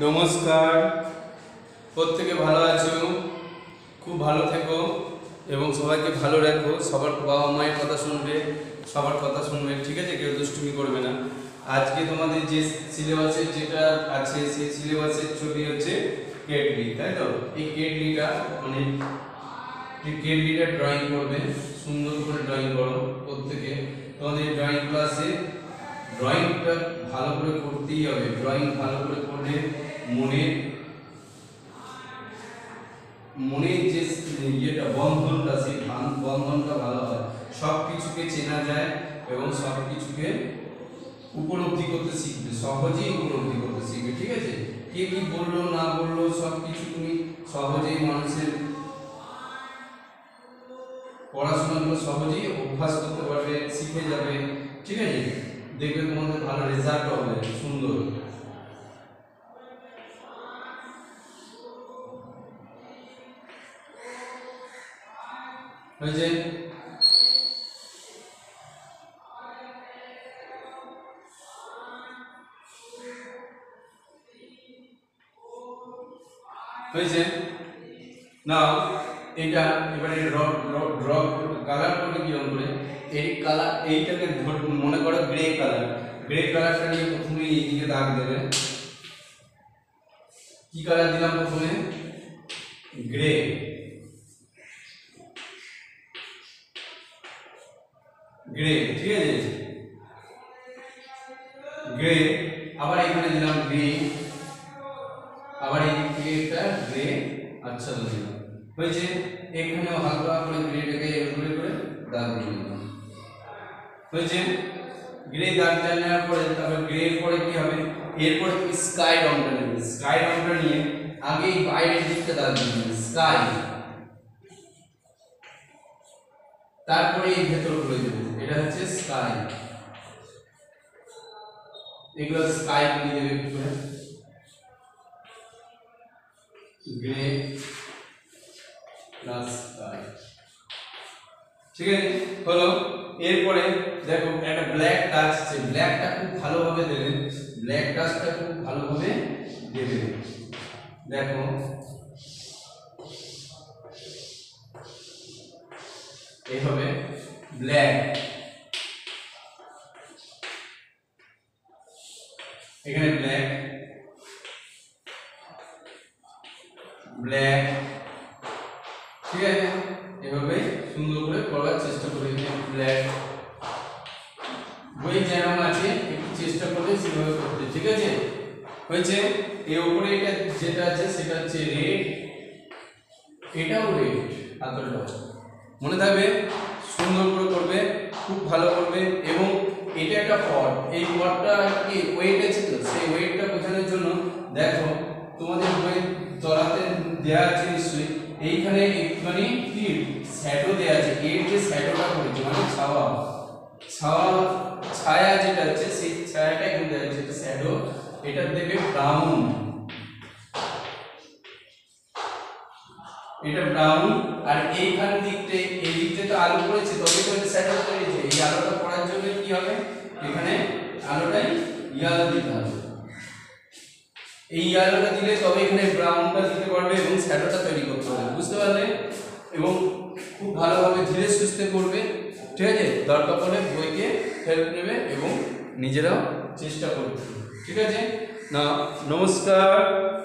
নমস্কার। প্রত্যেকে ভালো আছো? খুব ভালো থেকো এবং সবাইকে ভালো রাখো। সবার বাবা মায়ের কথা শুনবে, সবার কথা শুনবে। ঠিক আছে? কেউ দুষ্টুমি করবে না। আজকে তোমাদের যে সিলেবাসের যেটা আছে, সেই সিলেবাসের ছবি হচ্ছে কেটলি তাই তো? এই কেটলিটা মানে কেটলিটা ড্রয়িং করবে। সুন্দর করে ড্রয়িং করো প্রত্যেকে। তোমাদের ড্রয়িং ক্লাসে ড্রয়িংটা ভালো করে করতেই হবে। ড্রয়িং ভালো করে করলে মনে মনের যে ইয়েটা, বন্ধনটা, সেই বান- বন্ধনটা ভালো হয়। সব কিছুকে চেনা যায় এবং সব কিছুকে উপলব্ধি করতে শিখবে, সহজেই উপলব্ধি করতে শিখবে, ঠিক আছে? কে কি বলল, না বলল সব কিছু তুমি সহজেই মানুষের পড়াশোনাগুলো সহজেই অভ্যাস করতে পারবে, শিখে যাবে, ঠিক আছে? দেখবে তোমাদের ভালো রেজাল্ট হবে, সুন্দর। হয়েছে হয়েছে না এটা এবারে ড্র ড্র কালার করবে কীরকম করে? এই কালার এইটাকে মনে করো গ্রে কালার গ্রে কালারটা নিয়ে প্রথমে এইদিকে দাগ দেবে। কি কালার দিলাম প্রথমে? গ্রে গ্রে ঠিক আছে? গ্রে আবার এখানে দিলাম গ্রিন আবার এই দিক থেকে একটা গ্রে আচ্ছা দিলাম হয়েছে? এখানেও হালকা করে গ্রেটাকে করে দাগ দিয়ে দিলাম। হয়েছে। গ্রে দাগ নেওয়ার পরে, তারপর গ্রে এর পরে কি হবে? এরপরে স্কাই রংটা নেবে। স্কাই রংটা নিয়ে আগে এই বাইরের দিকটা দাগ দিয়ে স্কাই তারপরে এই ভেতর করে দেবে। এটা হচ্ছে স্কাই এগুলো স্কাই করে দেবে গ্রে প্লাস স্কাই ঠিক আছে? হলো। এরপরে দেখো, একটা ব্ল্যাক টাচ আছে। ব্ল্যাকটা খুব ভালোভাবে দেবে ব্ল্যাক টাচটা খুব ভালোভাবে দেবে দেখো। এই হবে ব্ল্যাক এখানে ব্ল্যাক ব্ল্যাক ঠিক আছে? এভাবে সুন্দর করে করার চেষ্টা করে ব্ল্যাক বই যেরকম আছে, একটু চেষ্টা করবে সেভাবে করতে। ঠিক আছে? হয়েছে? এর উপরে এটা যেটা আছে, সেটা হচ্ছে রেড। এটাও রেড আতরটাও মনে থাকবে? সুন্দর করে করবে, খুব ভালো করবে। এবং এটা একটা পট। এই পটটা কি ওয়েট আছে তো? সেই ওয়েটটা বোঝানোর জন্য, দেখো, তোমাদের বই তলাতে দেওয়া আছে নিশ্চয়ই। এইখানে একটুখানি কি শ্যাডো দেওয়া আছে? এর যে শ্যাডোটা করেছে মানে ছাওয়া। ছায়া যেটা আছে, সেই ছায়াটা এখানে দেওয়া আছে এটা শ্যাডো এটা দেবে ব্রাউন এটা ব্রাউন আর এইখান দিকতে এই দিকতে তো আলো পড়েছে তবে তো এটা শ্যাডো পড়েছে। এই আলোটা পড়ার জন্য কি হবে? এখানে আলোটাই ইয়ালো দিতে হবে। এই আলোটা দিলে তবে এখানে ব্রাউনটা দিতে পারবে এবং শ্যাডোটা তৈরি করতে পারবে। বুঝতে পারলে? এবং খুব ভালোভাবে ধীরে সুস্থে করবে। ঠিক আছে? দরকার পড়লে বইকে হেল্প নেবে এবং নিজেরাও চেষ্টা করবে। ঠিক আছে? না, নমস্কার।